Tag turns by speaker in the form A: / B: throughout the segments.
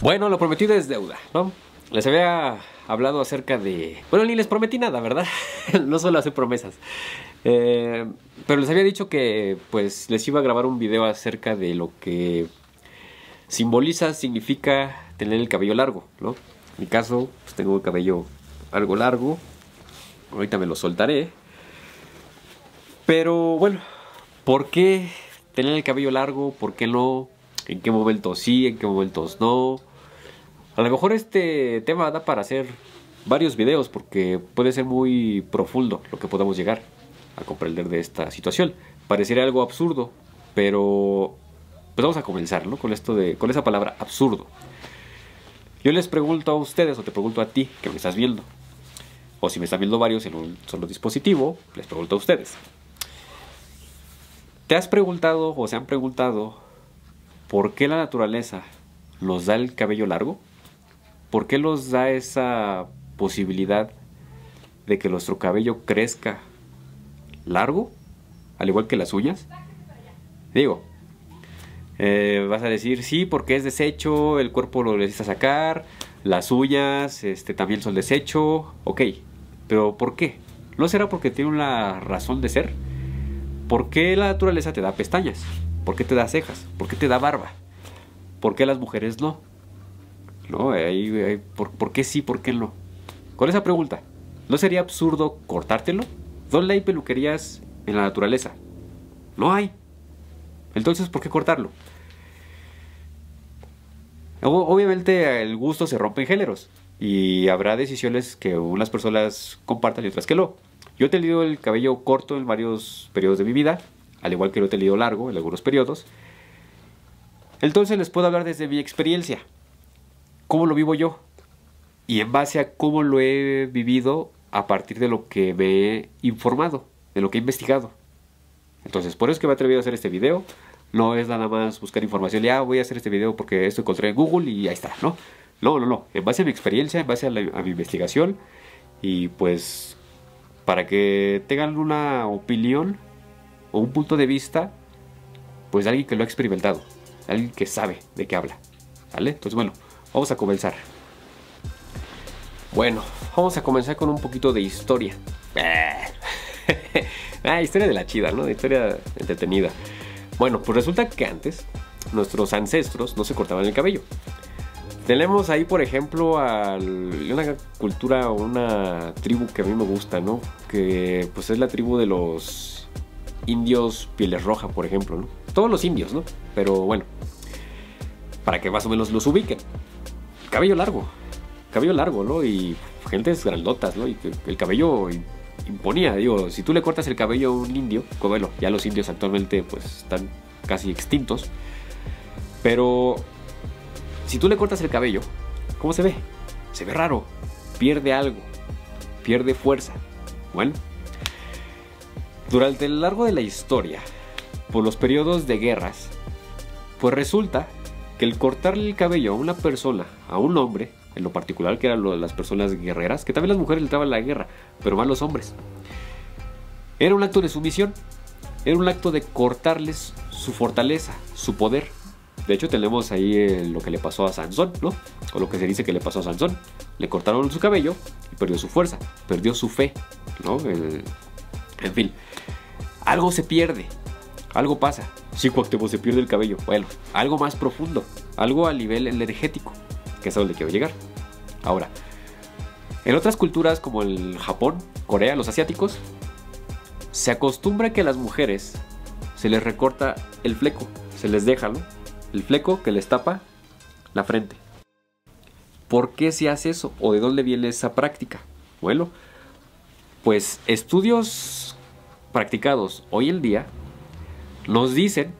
A: Bueno, lo prometido es deuda, ¿no? Les había hablado acerca de... Bueno, ni les prometí nada, ¿verdad? no suelo hacer promesas. Eh, pero les había dicho que pues les iba a grabar un video acerca de lo que simboliza, significa tener el cabello largo, ¿no? En mi caso, pues tengo el cabello algo largo. Ahorita me lo soltaré. Pero bueno, ¿por qué tener el cabello largo? ¿Por qué no? ¿En qué momentos sí? ¿En qué momentos no? A lo mejor este tema da para hacer varios videos porque puede ser muy profundo lo que podamos llegar a comprender de esta situación. Parecería algo absurdo, pero pues vamos a comenzar, ¿no? Con esto de con esa palabra absurdo. Yo les pregunto a ustedes o te pregunto a ti que me estás viendo. O si me están viendo varios en un solo dispositivo, les pregunto a ustedes. ¿Te has preguntado o se han preguntado por qué la naturaleza nos da el cabello largo? ¿Por qué nos da esa posibilidad de que nuestro cabello crezca largo, al igual que las uñas? Digo, eh, vas a decir, sí, porque es desecho, el cuerpo lo necesita sacar, las uñas este, también son desecho, ok, pero ¿por qué? ¿No será porque tiene una razón de ser? ¿Por qué la naturaleza te da pestañas? ¿Por qué te da cejas? ¿Por qué te da barba? ¿Por qué las mujeres no? ¿no? Ahí, ¿por, qué sí, por qué no? Con esa pregunta, ¿no sería absurdo cortártelo? ¿Dónde hay peluquerías en la naturaleza? No hay. Entonces, ¿por qué cortarlo? Obviamente el gusto se rompe en géneros y habrá decisiones que unas personas compartan y otras que no. Yo he tenido el cabello corto en varios periodos de mi vida, al igual que lo he tenido largo en algunos periodos. Entonces les puedo hablar desde mi experiencia cómo lo vivo yo y en base a cómo lo he vivido a partir de lo que me he informado, de lo que he investigado. Entonces, por eso es que me he atrevido a hacer este video. No es nada más buscar información y ah, voy a hacer este video porque esto encontré en Google y ahí está, ¿no? No, no, no. En base a mi experiencia, en base a, a mi investigación y pues para que tengan una opinión o un punto de vista, pues de alguien que lo ha experimentado, alguien que sabe de qué habla. ¿Vale? Entonces, bueno, Vamos a comenzar. Bueno, vamos a comenzar con un poquito de historia. ah, historia de la chida, ¿no? De historia entretenida. Bueno, pues resulta que antes nuestros ancestros no se cortaban el cabello. Tenemos ahí, por ejemplo, a una cultura una tribu que a mí me gusta, ¿no? Que pues es la tribu de los indios pieles roja, por ejemplo, ¿no? Todos los indios, ¿no? Pero bueno, para que más o menos los ubiquen cabello largo, cabello largo, ¿no? Y gentes grandotas, ¿no? Y el cabello imponía, digo, si tú le cortas el cabello a un indio, pues bueno, ya los indios actualmente pues están casi extintos, pero si tú le cortas el cabello, ¿cómo se ve? Se ve raro, pierde algo, pierde fuerza. Bueno, durante el largo de la historia, por los periodos de guerras, pues resulta que el cortarle el cabello a una persona, a un hombre, en lo particular que eran las personas guerreras, que también las mujeres entraban en la guerra, pero más los hombres, era un acto de sumisión, era un acto de cortarles su fortaleza, su poder. De hecho, tenemos ahí eh, lo que le pasó a Sansón, ¿no? O lo que se dice que le pasó a Sansón. Le cortaron su cabello y perdió su fuerza, perdió su fe, ¿no? En fin, algo se pierde, algo pasa. Sí, Cuauhtémoc se pierde el cabello. Bueno, algo más profundo, algo a nivel energético, que es a donde quiero llegar. Ahora, en otras culturas como el Japón, Corea, los asiáticos, se acostumbra que a las mujeres se les recorta el fleco, se les deja, ¿no? El fleco que les tapa la frente. ¿Por qué se hace eso? ¿O de dónde viene esa práctica? Bueno, pues estudios practicados hoy en día nos dicen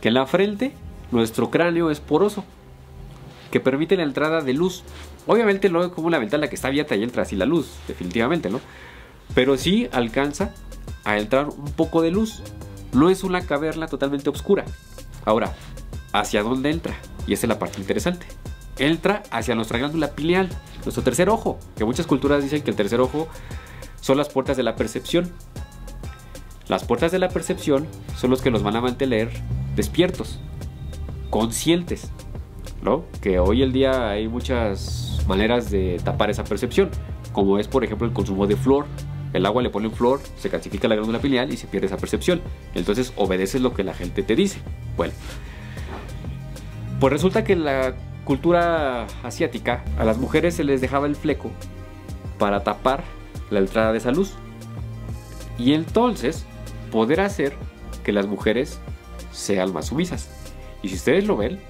A: que en la frente nuestro cráneo es poroso, que permite la entrada de luz. Obviamente no es como una ventana que está abierta y entra así la luz, definitivamente, ¿no? Pero sí alcanza a entrar un poco de luz. No es una caverna totalmente oscura. Ahora, ¿hacia dónde entra? Y esa es la parte interesante. Entra hacia nuestra glándula pineal, nuestro tercer ojo, que muchas culturas dicen que el tercer ojo son las puertas de la percepción. Las puertas de la percepción son los que nos van a mantener despiertos, conscientes. ¿no? Que hoy en día hay muchas maneras de tapar esa percepción, como es por ejemplo el consumo de flor. El agua le ponen flor, se calcifica la glándula pineal y se pierde esa percepción. Entonces obedeces lo que la gente te dice. Bueno, pues resulta que en la cultura asiática a las mujeres se les dejaba el fleco para tapar la entrada de esa luz. Y entonces poder hacer que las mujeres sean más sumisas. Y si ustedes lo ven,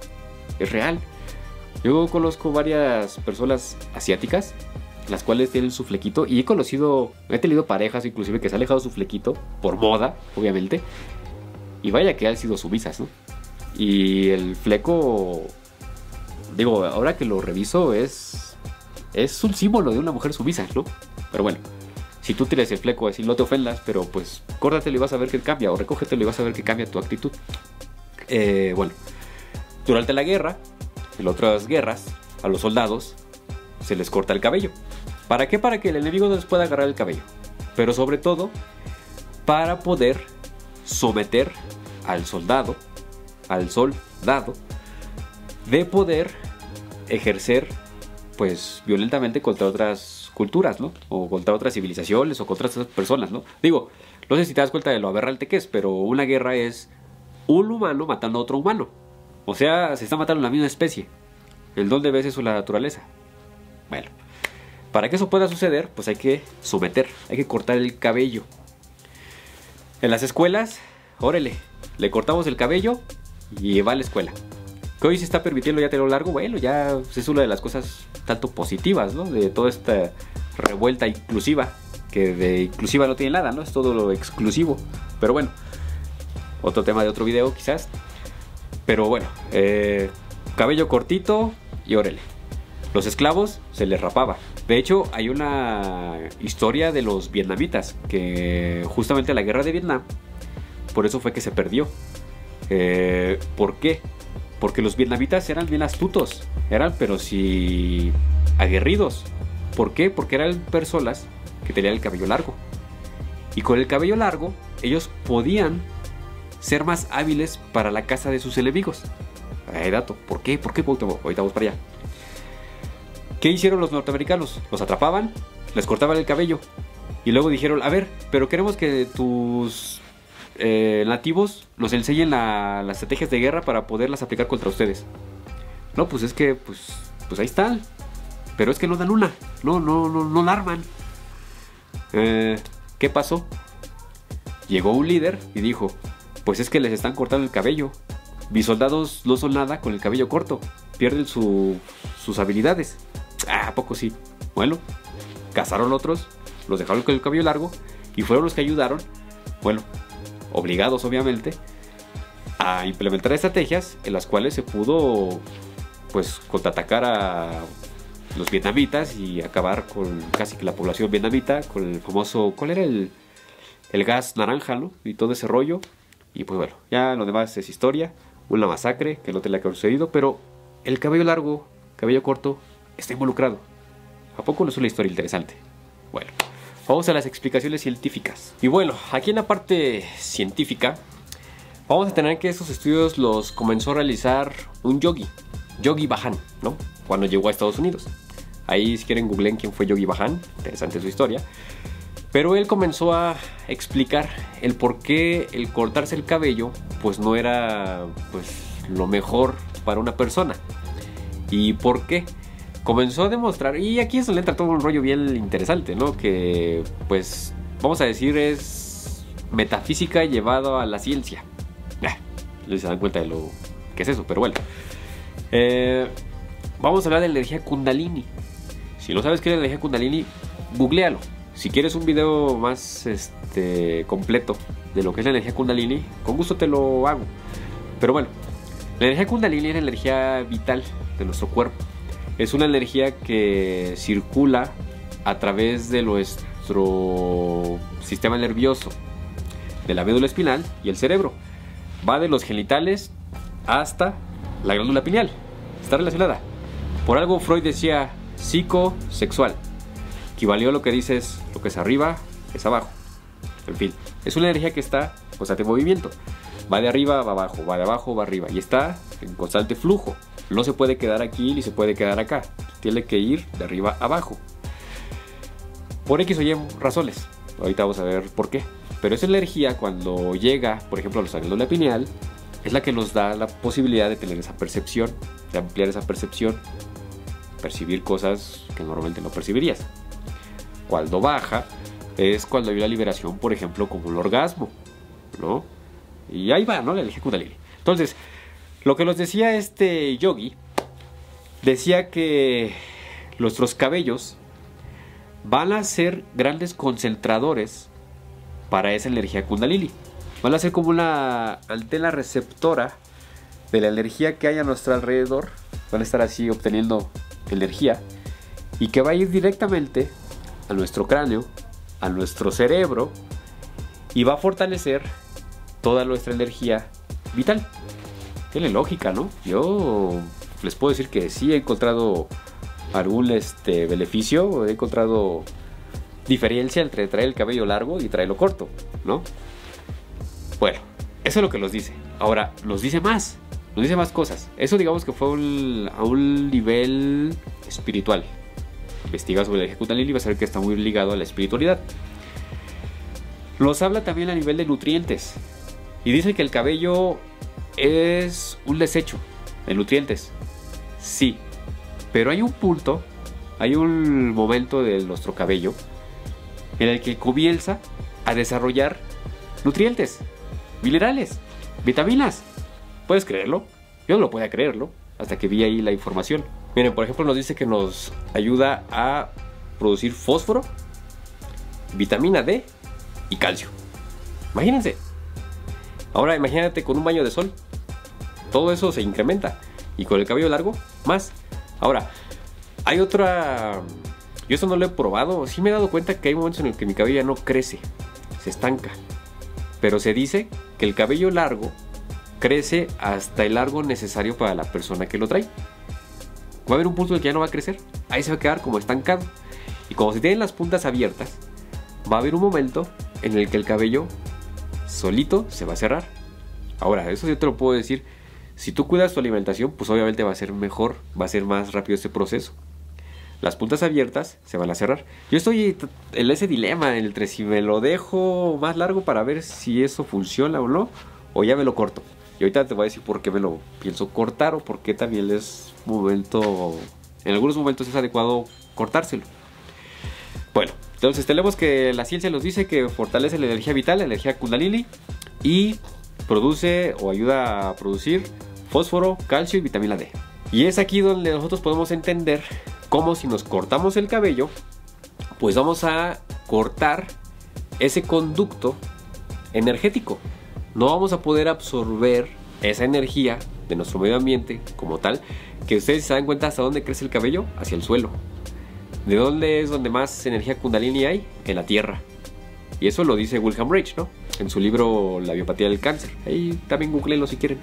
A: es real. Yo conozco varias personas asiáticas, las cuales tienen su flequito, y he conocido, he tenido parejas inclusive que se han dejado su flequito, por moda, obviamente, y vaya que han sido sumisas, ¿no? Y el fleco, digo, ahora que lo reviso, es, es un símbolo de una mujer sumisa, ¿no? Pero bueno, si tú tienes el fleco así, no te ofendas, pero pues córdatelo y vas a ver que cambia, o recógetelo y vas a ver que cambia tu actitud. Eh, bueno, durante la guerra, en otras guerras, a los soldados se les corta el cabello. ¿Para qué? Para que el enemigo no les pueda agarrar el cabello. Pero sobre todo, para poder someter al soldado, al soldado, de poder ejercer, pues, violentamente contra otras culturas, ¿no? O contra otras civilizaciones o contra otras personas, ¿no? Digo, no sé si te das cuenta de lo aberrante que es, pero una guerra es un humano matando a otro humano. O sea, se está matando la misma especie. El don de veces es la naturaleza. Bueno, para que eso pueda suceder, pues hay que someter, hay que cortar el cabello. En las escuelas, órale, le cortamos el cabello y va a la escuela. Que hoy se está permitiendo ya tenerlo largo, bueno, ya es una de las cosas tanto positivas, ¿no? De toda esta revuelta inclusiva, que de inclusiva no tiene nada, ¿no? Es todo lo exclusivo. Pero bueno, otro tema de otro video quizás. Pero bueno, eh, cabello cortito y órale. Los esclavos se les rapaba. De hecho, hay una historia de los vietnamitas que justamente la guerra de Vietnam, por eso fue que se perdió. Eh, ¿Por qué? Porque los vietnamitas eran bien astutos, eran pero si aguerridos. ¿Por qué? Porque eran personas que tenían el cabello largo. Y con el cabello largo, ellos podían ser más hábiles para la caza de sus enemigos. Hay dato. ¿Por qué? ¿Por qué? Ahorita vamos para allá. ¿Qué hicieron los norteamericanos? Los atrapaban, les cortaban el cabello y luego dijeron, a ver, pero queremos que tus eh, nativos nos enseñen las estrategias de guerra para poderlas aplicar contra ustedes. No, pues es que, pues, pues ahí están. Pero es que no dan una. No, no, no, no la arman. Eh, ¿Qué pasó? Llegó un líder y dijo, pues es que les están cortando el cabello. Mis soldados no son nada con el cabello corto. Pierden sus habilidades. Ah, ¿a poco sí? Bueno, cazaron otros, los dejaron con el cabello largo y fueron los que ayudaron, bueno, obligados obviamente, a implementar estrategias en las cuales se pudo, pues, contraatacar a los vietnamitas y acabar con casi que la población vietnamita, con el famoso, ¿cuál era el, el gas naranja, ¿no? Y todo ese rollo. Y pues bueno, ya lo demás es historia, una masacre que no te la ha sucedido, pero el cabello largo, cabello corto, está involucrado. ¿A poco no es una historia interesante? Bueno, vamos a las explicaciones científicas. Y bueno, aquí en la parte científica, vamos a tener que esos estudios los comenzó a realizar un yogi, Yogi Bajan, ¿no? Cuando llegó a Estados Unidos. Ahí si quieren googleen quién fue Yogi Bajan, interesante su historia. Pero él comenzó a explicar el por qué el cortarse el cabello pues no era pues lo mejor para una persona. ¿Y por qué? Comenzó a demostrar, y aquí es donde entra todo un rollo bien interesante, ¿no? Que pues vamos a decir es metafísica llevado a la ciencia. no se dan cuenta de lo que es eso, pero bueno. Eh, vamos a hablar de la energía kundalini. Si no sabes qué es la energía kundalini, googlealo si quieres un video más este, completo de lo que es la energía kundalini, con gusto te lo hago. Pero bueno, la energía kundalini es la energía vital de nuestro cuerpo. Es una energía que circula a través de nuestro sistema nervioso, de la médula espinal y el cerebro. Va de los genitales hasta la glándula pineal. Está relacionada. Por algo Freud decía psicosexual equivalió a lo que dices, lo que es arriba es abajo. En fin, es una energía que está constante en movimiento. Va de arriba, va abajo, va de abajo, va arriba. Y está en constante flujo. No se puede quedar aquí ni se puede quedar acá. Tiene que ir de arriba a abajo. Por X o Y razones. Ahorita vamos a ver por qué. Pero esa energía cuando llega, por ejemplo, a los ángulos de pineal, es la que nos da la posibilidad de tener esa percepción, de ampliar esa percepción, percibir cosas que normalmente no percibirías. Cuando baja, es cuando hay una liberación, por ejemplo, como el orgasmo, ¿no? Y ahí va, ¿no? Energía Kundalini. Entonces, lo que nos decía este yogi, decía que nuestros cabellos van a ser grandes concentradores para esa energía Kundalini. Van a ser como una antena receptora de la energía que hay a nuestro alrededor. Van a estar así obteniendo energía y que va a ir directamente a nuestro cráneo, a nuestro cerebro y va a fortalecer toda nuestra energía vital. Tiene lógica, ¿no? Yo les puedo decir que sí he encontrado algún este, beneficio, he encontrado diferencia entre traer el cabello largo y traerlo corto, ¿no? Bueno, eso es lo que nos dice. Ahora, nos dice más, nos dice más cosas. Eso digamos que fue a un nivel espiritual. Investiga sobre el Kundalini y vas a ver que está muy ligado a la espiritualidad. Nos habla también a nivel de nutrientes. Y dice que el cabello es un desecho de nutrientes. Sí. Pero hay un punto, hay un momento de nuestro cabello en el que comienza a desarrollar nutrientes, minerales, vitaminas. ¿Puedes creerlo? Yo no lo podía creerlo hasta que vi ahí la información. Miren, por ejemplo, nos dice que nos ayuda a producir fósforo, vitamina D y calcio. Imagínense. Ahora imagínate con un baño de sol. Todo eso se incrementa. Y con el cabello largo, más. Ahora, hay otra yo esto no lo he probado. Sí me he dado cuenta que hay momentos en los que mi cabello ya no crece, se estanca. Pero se dice que el cabello largo crece hasta el largo necesario para la persona que lo trae. Va a haber un punto en el que ya no va a crecer. Ahí se va a quedar como estancado. Y como se tienen las puntas abiertas, va a haber un momento en el que el cabello solito se va a cerrar. Ahora, eso sí te lo puedo decir. Si tú cuidas tu alimentación, pues obviamente va a ser mejor, va a ser más rápido este proceso las puntas abiertas se van a cerrar. Yo estoy en ese dilema entre si me lo dejo más largo para ver si eso funciona o no, o ya me lo corto. Y ahorita te voy a decir por qué me lo pienso cortar o por qué también es momento, en algunos momentos es adecuado cortárselo. Bueno, entonces tenemos que la ciencia nos dice que fortalece la energía vital, la energía kundalini y produce o ayuda a producir fósforo, calcio y vitamina D. Y es aquí donde nosotros podemos entender como si nos cortamos el cabello, pues vamos a cortar ese conducto energético. No vamos a poder absorber esa energía de nuestro medio ambiente como tal, que ustedes se dan cuenta hasta dónde crece el cabello, hacia el suelo. ¿De dónde es donde más energía kundalini hay? En la tierra. Y eso lo dice Wilhelm Reich, ¿no? En su libro La biopatía del cáncer. Ahí también googleenlo si quieren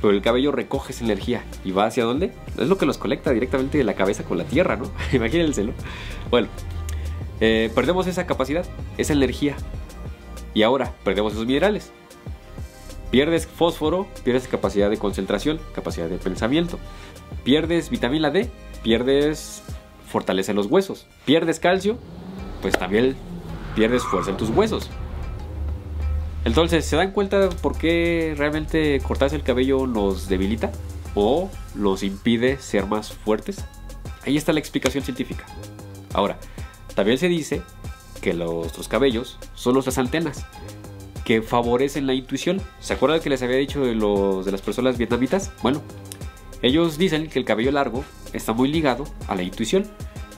A: pero el cabello recoge esa energía y va hacia dónde? Es lo que nos conecta directamente de la cabeza con la tierra, ¿no? Imagínenselo. Bueno, eh, perdemos esa capacidad, esa energía. Y ahora perdemos esos minerales. Pierdes fósforo, pierdes capacidad de concentración, capacidad de pensamiento. Pierdes vitamina D, pierdes fortaleza en los huesos. Pierdes calcio, pues también pierdes fuerza en tus huesos. Entonces, ¿se dan cuenta por qué realmente cortarse el cabello nos debilita? ¿O los impide ser más fuertes? Ahí está la explicación científica. Ahora, también se dice que nuestros cabellos son nuestras antenas que favorecen la intuición. ¿Se acuerdan que les había dicho de, los, de las personas vietnamitas? Bueno, ellos dicen que el cabello largo está muy ligado a la intuición.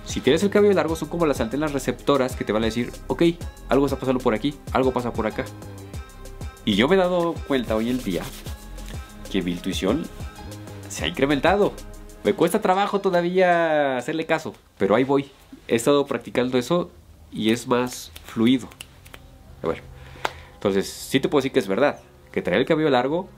A: Si tienes el cabello largo son como las antenas receptoras que te van a decir, ok, algo está pasando por aquí, algo pasa por acá. Y yo me he dado cuenta hoy en día que mi intuición se ha incrementado. Me cuesta trabajo todavía hacerle caso, pero ahí voy. He estado practicando eso y es más fluido. Entonces, sí te puedo decir que es verdad. Que traer el cabello largo,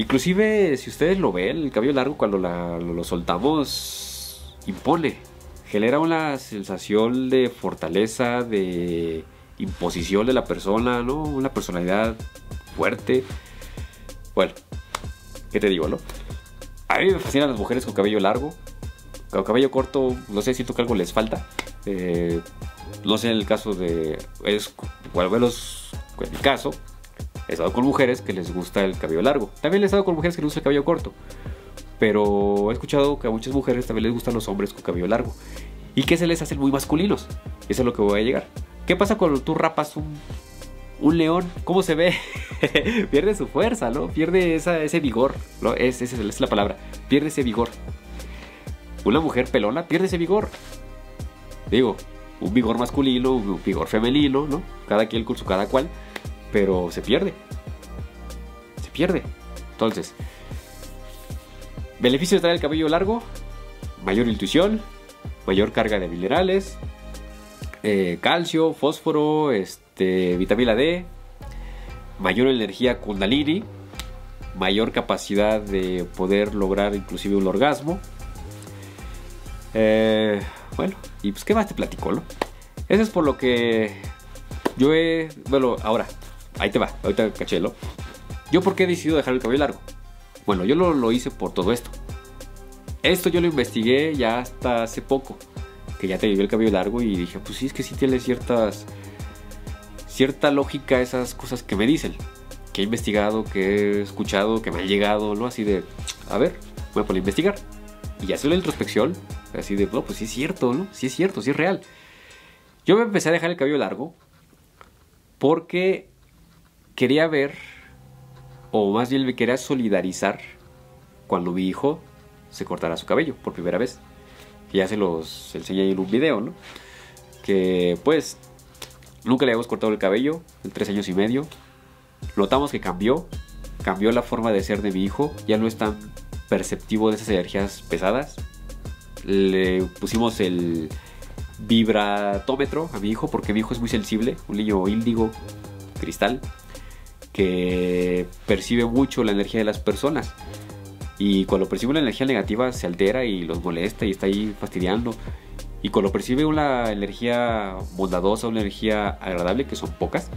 A: inclusive si ustedes lo ven, el cabello largo cuando lo soltamos impone. Genera una sensación de fortaleza, de imposición de la persona, ¿no? Una personalidad fuerte. Bueno, ¿qué te digo, no? A mí me fascinan las mujeres con cabello largo. Con cabello corto, no sé, siento que algo les falta. Eh, no sé en el caso de. Es, bueno, menos en mi caso, he estado con mujeres que les gusta el cabello largo. También he estado con mujeres que les gusta el cabello corto. Pero he escuchado que a muchas mujeres también les gustan los hombres con cabello largo. Y que se les hacen muy masculinos. Eso es lo que voy a llegar. ¿Qué pasa cuando tú rapas un, león? ¿Cómo se ve? Pierde su fuerza, ¿no? Pierde ese vigor. ¿no? Es, es la palabra. Pierde ese vigor. Una mujer pelona pierde ese vigor. Digo, un vigor masculino, un vigor femenino, ¿no? Cada quien con su cada cual. Pero se pierde. Se pierde. Entonces, beneficio de tener el cabello largo, mayor intuición, mayor carga de minerales, eh, calcio, fósforo, este, vitamina D, mayor energía kundalini, mayor capacidad de poder lograr inclusive un orgasmo. Eh, bueno, y pues qué más te platico, ¿no? Eso es por lo que yo he... Bueno, ahora, ahí te va, ahorita cachelo. ¿Yo por qué he decidido dejar el cabello largo? Bueno, yo lo, lo hice por todo esto. Esto yo lo investigué ya hasta hace poco, que ya te viví el cabello largo y dije, pues sí, es que sí tiene ciertas cierta lógica esas cosas que me dicen, que he investigado, que he escuchado, que me han llegado, ¿no? Así de, a ver, voy a poner a investigar. Y hacer la introspección, así de, no, pues sí es cierto, ¿no? Sí es cierto, sí es real. Yo me empecé a dejar el cabello largo porque quería ver, o más bien me quería solidarizar cuando mi hijo se cortara su cabello por primera vez. Y ya se los enseñé en un video, ¿no? Que pues nunca le habíamos cortado el cabello en tres años y medio. Notamos que cambió, cambió la forma de ser de mi hijo, ya no es tan perceptivo de esas energías pesadas. Le pusimos el vibratómetro a mi hijo porque mi hijo es muy sensible, un niño índigo, cristal, que percibe mucho la energía de las personas. Y cuando percibe una energía negativa se altera y los molesta y está ahí fastidiando. Y cuando percibe una energía bondadosa, una energía agradable, que son pocas,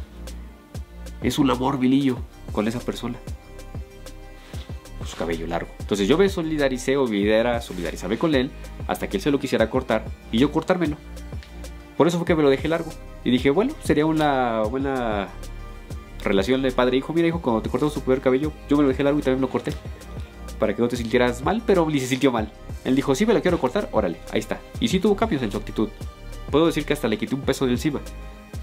A: es un amor vilillo con esa persona. Su cabello largo. Entonces yo me solidaricé o mi era solidarizarme con él hasta que él se lo quisiera cortar y yo cortármelo. Por eso fue que me lo dejé largo. Y dije, bueno, sería una buena relación de padre-hijo. Mira, hijo, cuando te cortamos tu primer cabello, yo me lo dejé largo y también lo corté para que no te sintieras mal, pero ni se sintió mal. Él dijo, sí me lo quiero cortar, órale, ahí está. Y sí tuvo cambios en su actitud. Puedo decir que hasta le quité un peso de encima.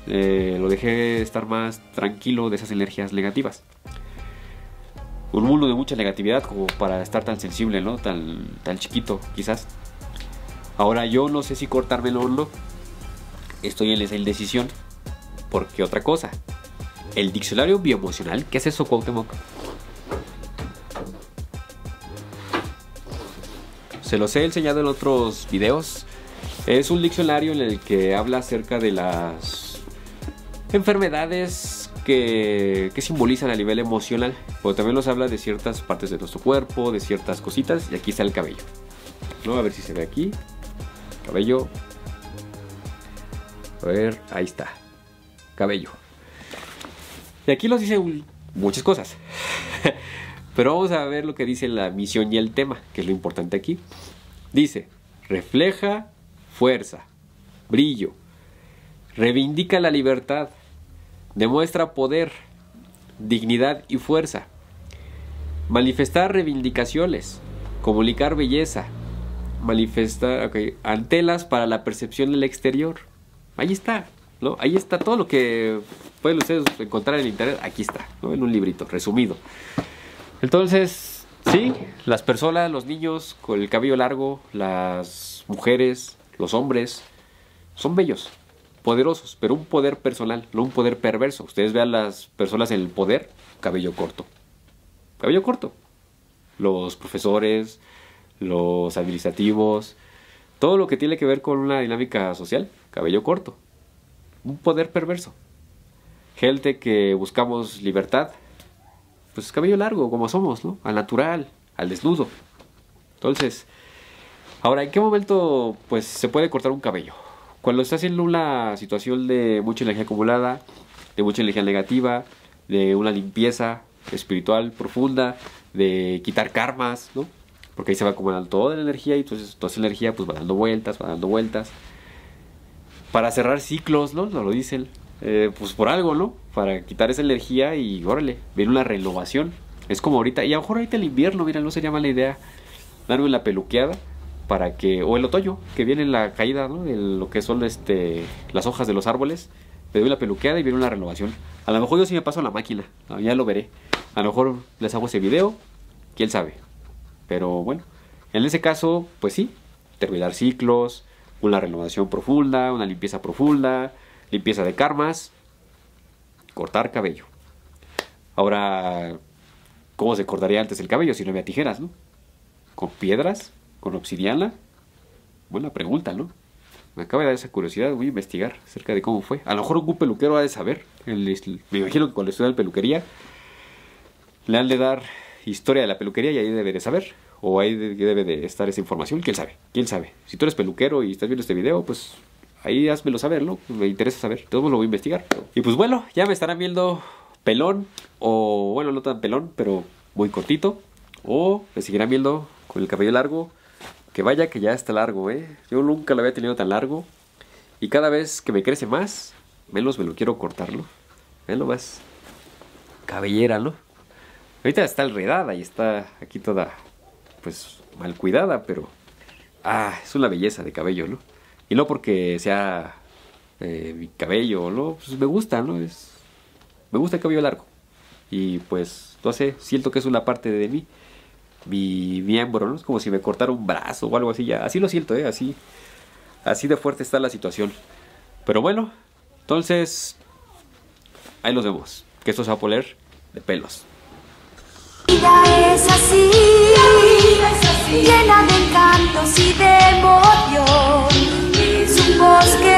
A: Eh, lo dejé estar más tranquilo de esas energías negativas. Un mundo de mucha negatividad como para estar tan sensible, ¿no? Tan, tan chiquito, quizás. Ahora yo no sé si cortármelo o no. Estoy en esa indecisión. Porque otra cosa. El diccionario bioemocional, ¿qué es eso, Cuauhtémoc? se los he enseñado en otros videos. Es un diccionario en el que habla acerca de las enfermedades que, simbolizan a nivel emocional, pero también nos habla de ciertas partes de nuestro cuerpo, de ciertas cositas, y aquí está el cabello. ¿No? A ver si se ve aquí. Cabello. A ver, ahí está. Cabello. Y aquí nos dice muchas cosas. Pero vamos a ver lo que dice la misión y el tema, que es lo importante aquí. Dice, refleja fuerza, brillo, reivindica la libertad, demuestra poder, dignidad y fuerza, manifestar reivindicaciones, comunicar belleza, manifestar antelas para la percepción del exterior. Ahí está, ¿no? Ahí está todo lo que pueden ustedes encontrar en internet. Aquí está, ¿no? En un librito, resumido. Entonces, sí, las personas, los niños con el cabello largo, las mujeres, los hombres, son bellos, poderosos, pero un poder personal, no un poder perverso. Ustedes vean las personas en el poder, cabello corto. Cabello corto. Los profesores, los administrativos, todo lo que tiene que ver con una dinámica social, cabello corto. Un poder perverso. Gente que buscamos libertad, pues cabello largo, como somos, ¿no? Al natural, al desnudo. Entonces, ahora, ¿en qué momento pues se puede cortar un cabello? Cuando está haciendo una situación de mucha energía acumulada, de mucha energía negativa, de una limpieza, espiritual profunda, de quitar karmas, ¿no? Porque ahí se va acumulando toda la energía y entonces toda esa energía pues va dando vueltas, va dando vueltas. Para cerrar ciclos, ¿no? Lo dicen. Eh, pues por algo, ¿no? Para quitar esa energía y órale, viene una renovación. Es como ahorita, y a lo mejor ahorita el invierno, mira, no sería mala idea darme la peluqueada para que, o el otoño, que viene la caída, ¿no? De lo que son este, las hojas de los árboles, me doy la peluqueada y viene una renovación. A lo mejor yo sí me paso a la máquina, ya lo veré. A lo mejor les hago ese video, quién sabe. Pero bueno, en ese caso, pues sí, terminar ciclos, una renovación profunda, una limpieza profunda, limpieza de karmas, cortar cabello. Ahora, ¿cómo se cortaría antes el cabello si no había tijeras, no? ¿Con piedras? ¿Con obsidiana? Buena pregunta, ¿no? Me acaba de dar esa curiosidad, voy a investigar acerca de cómo fue. A lo mejor un peluquero ha de saber. me imagino que cuando estudia en peluquería, le han de dar historia de la peluquería y ahí debe de saber. O ahí debe de estar esa información. ¿Quién sabe? ¿Quién sabe? Si tú eres peluquero y estás viendo este video, pues ahí házmelo saber, ¿no? Me interesa saber. Todos lo voy a investigar. Y pues bueno, ya me estarán viendo pelón. O bueno, no tan pelón, pero muy cortito. O me seguirán viendo con el cabello largo. Que vaya que ya está largo, ¿eh? Yo nunca lo había tenido tan largo. Y cada vez que me crece más, menos me lo quiero cortarlo. lo más. Cabellera, ¿no? Ahorita está enredada y está aquí toda, pues, mal cuidada, pero... Ah, es una belleza de cabello, ¿no? Y no porque sea eh, mi cabello, ¿no? Pues me gusta, ¿no? Es, me gusta el cabello largo. Y pues, no sé, siento que es una parte de mí. Mi miembro, ¿no? Es como si me cortara un brazo o algo así ya. Así lo siento, ¿eh? Así, así de fuerte está la situación. Pero bueno, entonces, ahí nos vemos. Que esto se va a poner de pelos
B: vida es así, llena de encantos y de emoción. Es un bosque